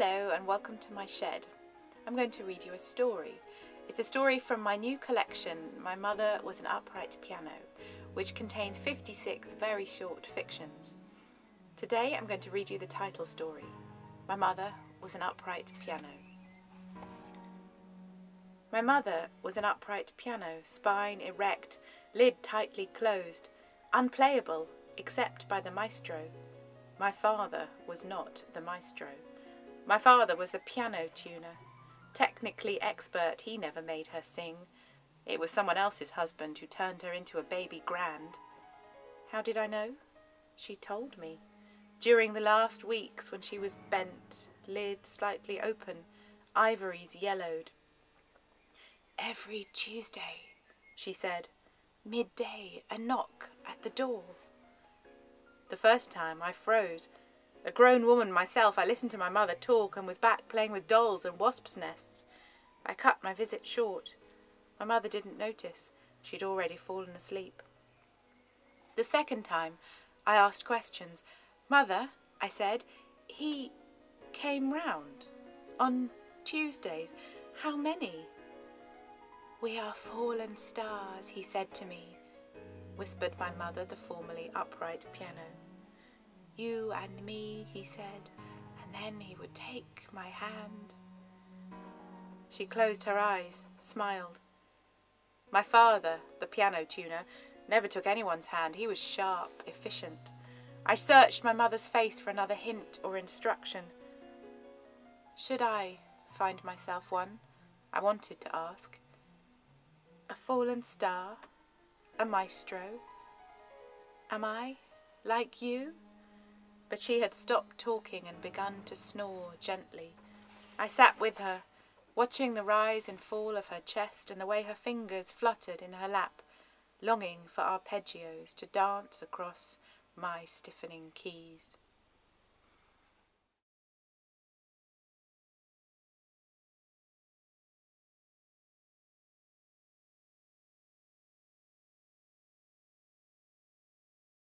and welcome to my shed. I'm going to read you a story. It's a story from my new collection, My Mother Was an Upright Piano, which contains 56 very short fictions. Today I'm going to read you the title story, My Mother Was an Upright Piano. My mother was an upright piano, spine erect, lid tightly closed, unplayable except by the maestro. My father was not the maestro. My father was a piano tuner. Technically expert, he never made her sing. It was someone else's husband who turned her into a baby grand. How did I know? She told me. During the last weeks when she was bent, lid slightly open, ivories yellowed. Every Tuesday, she said, midday, a knock at the door. The first time I froze. A grown woman myself, I listened to my mother talk and was back playing with dolls and wasps' nests. I cut my visit short. My mother didn't notice. She'd already fallen asleep. The second time, I asked questions. Mother, I said, he came round on Tuesdays. How many? We are fallen stars, he said to me, whispered my mother, the formerly upright piano. You and me, he said, and then he would take my hand. She closed her eyes, smiled. My father, the piano tuner, never took anyone's hand. He was sharp, efficient. I searched my mother's face for another hint or instruction. Should I find myself one? I wanted to ask. A fallen star? A maestro? Am I like you? But she had stopped talking and begun to snore gently. I sat with her, watching the rise and fall of her chest and the way her fingers fluttered in her lap, longing for arpeggios to dance across my stiffening keys.